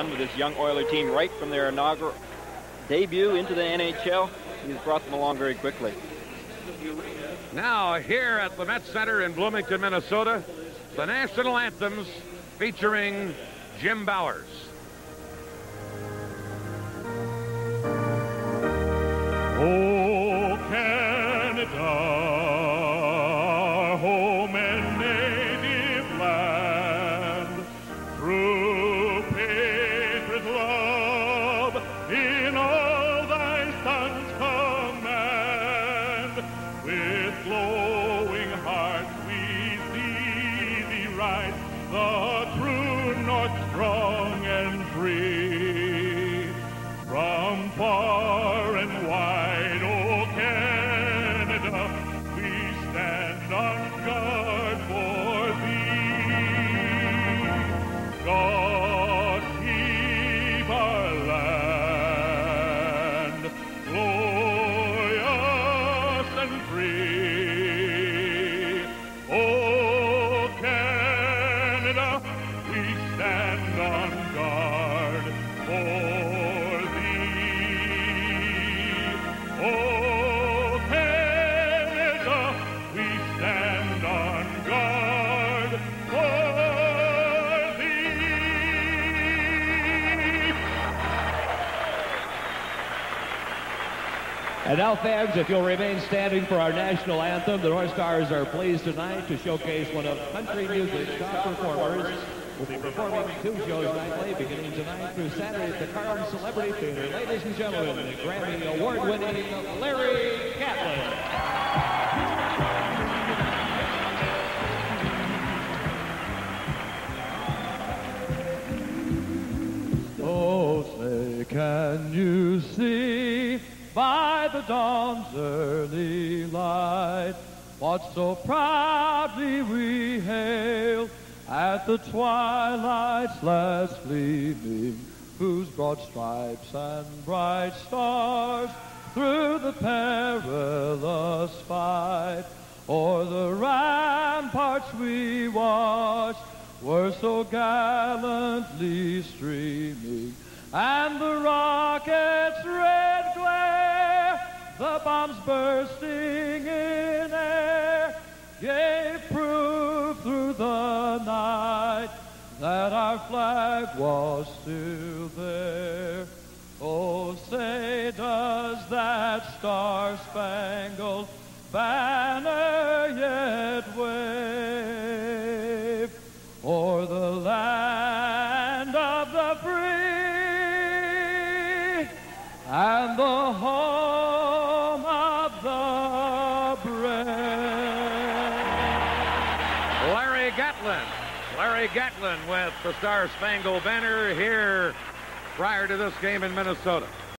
with this young Oiler team right from their inaugural debut into the NHL. He's brought them along very quickly. Now, here at the Met Center in Bloomington, Minnesota, the national anthems featuring Jim Bowers. Oh, Canada, our home and native in all thy sons command, with glowing hearts we see thee ride, the true And now, fans, if you'll remain standing for our national anthem, the North Stars are pleased tonight to showcase one of country music's top performers. We'll be performing two shows nightly, beginning tonight through Saturday at the Carlton Celebrity Theater. Ladies and gentlemen, the Grammy Award-winning Larry Gatlin. Oh, say, can you see by the dawn's early light. What so proudly we hailed at the twilight's last gleaming, whose broad stripes and bright stars through the perilous fight. O'er the ramparts we watched were so gallantly streaming, and the rocket's glare, the bombs bursting in air, gave proof through the night that our flag was still there. Oh, say, does that star-spangled banner yet wave o'er the land of the free and the home Gatlin. Larry Gatlin with the Star Spangled Banner here prior to this game in Minnesota.